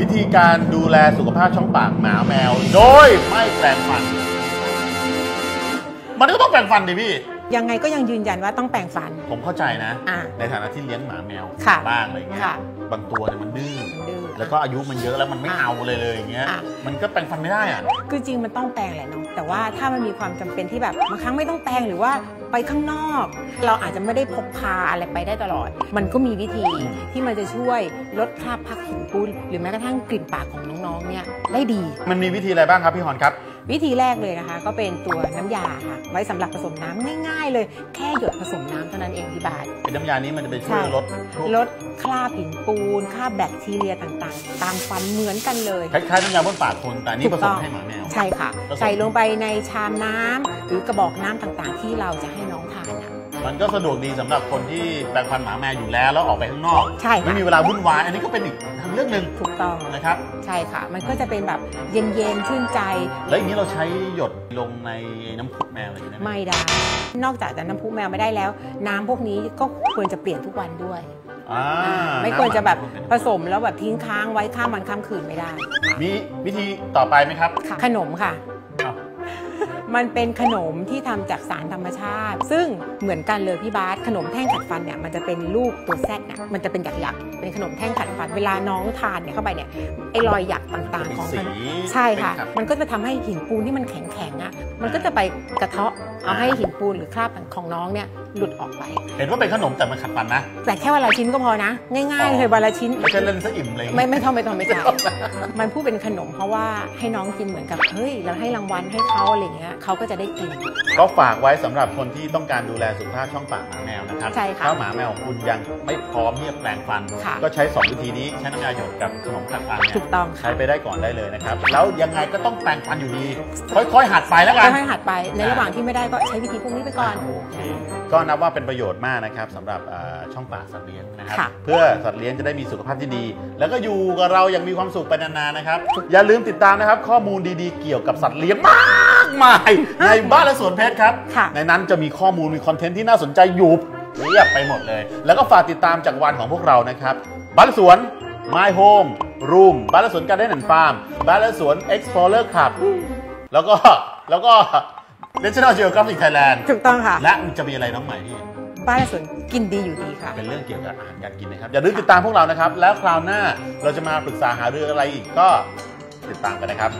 วิธีการดูแลสุขภาพช่องปากหมาแมว โดยไม่แปรงฟัน มันก็ต้องแปรงฟันดิพี่ ยังไงก็ยังยืนยันว่าต้องแปรงฟัน ผมเข้าใจนะ อ่าในฐานะที่เลี้ยงหมาแมวค่ะบ้างอะไรเงี้ยค่ะบางตัวเนี่ยมันดื้อดื้อแล้วก็อายุมันเยอะแล้วมันไม่เอาเลยเลยอย่างเงี้ยอะ มันก็แปรงฟันไม่ได้อะ คือจริงมันต้องแปรงแหละเนาะแต่ว่าถ้ามันมีความจำเป็นที่แบบบางครั้งไม่ต้องแปรงหรือว่า ไปข้างนอก เราอาจจะไม่ได้พกพาอะไรไปได้ตลอด มันก็มีวิธีที่มันจะช่วยลดคราบพักหินปูนหรือแม้กระทั่งกลิ่นปากของน้องๆเนี่ยได้ดี มันมีวิธีอะไรบ้างครับพี่หอนครับ วิธีแรกเลยนะคะ ก็เป็นตัวน้ำยาค่ะไว้สำหรับผสมน้ำง่ายๆเลยแค่หยดผสมน้ำเท่านั้นเองที่บ้านไอ้น้ำยานี้มันจะไปช่วยใช่ลดพวกลดคราบหินปูนคราบแบคทีเรียต่างๆ ตามฟันเหมือนกันเลยคล้ายๆน้ำยาบ้วนปากคนแต่อันนี่ถูผกสต้มองให้หมาแมวใช่ค่ะผสมใส่ลงไปในชามน้ำหรือกระบอกน้ำต่างๆ ที่เราจะให้น้องทานอะ มันก็สะดวกดีสำหรับคนที่แปรงฟันหมาแมวอยู่แล้วแล้วออกไปข้างนอกใช่ค่ะ ไม่มีเวลาวุ่นวายอันนี้ก็เป็นอีกทางเรื่องหนึ่งถูกต้องนะครับ ใช่ค่ะ มันก็จะเป็นแบบเย็นๆชื่นใจแล้วอย่างนี้เราใช้หยดลงในน้ำพุแมวอะไรอย่างนี้ได้ไหมไม่ได้ นอกจากจะน้ำพุแมวไม่ได้แล้ว น้ำพวกนี้ก็ควรจะเปลี่ยนทุกวันด้วย อ่าไม่ควรจะแบบน้ำผสมแล้วแบบทิ้งค้างไว้ข้ามวันข้ามคืนไม่ได้ มีวิธีต่อไปไหมครับขนมค่ะอ้าว มันเป็นขนมที่ทำจากสารธรรมชาติ ซึ่งเหมือนกันเลยพี่บาสขนมแท่งขัดฟันเนี่ยมันจะเป็นลูกตัวแซดเนี่ยมันจะเป็นหยักๆเป็นขนมแท่งขัดฟันเวลาน้องทานเนี่ยเข้าไปเนี่ยไอ้รอยหยักต่างๆ ของเป็นขสีนมใช่ค่ะเป็นขัดมันก็จะทำให้หินปูนที่มันแข็งๆอะ มันก็จะไปกระเทาะเอาให้หินปูนหรือคราบของน้องเนี่ยหลุดออกไป เห็นว่าเป็นขนมแต่มันขัดฟันนะ แต่แค่วันละชิ้นก็พอนะ ง่ายๆเลยวันละชิ้นไม่ใช่เล่นซะอิ่มเลยไม่ไม่ต้องไม่ต้องไม่ใช่มันพูดเป็นขนมเพราะว่าให้น้องกินเหมือนกับเฮ้ยเราให้รางวัลให้เขาอะไรอย่างเงี้ยเขาก็จะได้กิน ก็ฝากไว้สำหรับคนที่ต้องการดูแลสุขภาพช่องปากหมาแมวนะครับใช่ค่ะถ้าหมาแมวของคุณยังไม่พร้อมที่จะแปรงฟันค่ะก็ใช้2วิธีนี้ใช้น้ำยาหยดกับขนมขัดฟันเนี่ยถูกต้องใช้ไปได้ก่อนได้เลยนะครับแล้วยังไงก็ต้องแปรงฟันอยู่ดีค่อยๆหัดไปแล้วกันค่อยๆหัดไปในระหว่างที่ไม่ได้ก็ใช้วิธีพวกนี้ไปก่อน โอเค ก็นับว่าเป็นประโยชน์มากนะครับสำหรับเอ่อช่องปากสัตว์เลี้ยงนะครับ ค่ะ เพื่อสัตว์เลี้ยงจะได้มีสุขภาพที่ดี แล้วก็อยู่กับเราอย่างมีความสุขไปนานๆนะครับ อย่าลืมติดตามนะครับ ข้อมูลดีๆเกี่ยวกับสัตว์เลี้ยงมากมายในบ้านและสวนเพชรครับ ค่ะ ในนั้นจะมีข้อมูลมีคอนเทนต์ที่น่าสนใจอยู่เรียบไปหมดเลย แล้วก็ฝากติดตามจากวันของพวกเรานะครับ บ้านและสวน My Home Room บ้านและสวนการเด้นฟาร์มบ้านและสวน Explorer Club แล้วก็ แล้วก็ National Geographic Thailand ถูกต้องค่ะ และมันจะมีอะไรน้องใหม่พี่บ้านและสวนกินดีอยู่ดีค่ะ เป็นเรื่องเกี่ยวกับอาหารการกินนะครับ อย่าลืมติดตามพวกเรานะครับ แล้วคราวหน้าเราจะมาปรึกษาหารืออะไรอีกก็ติดตามกันนะครับ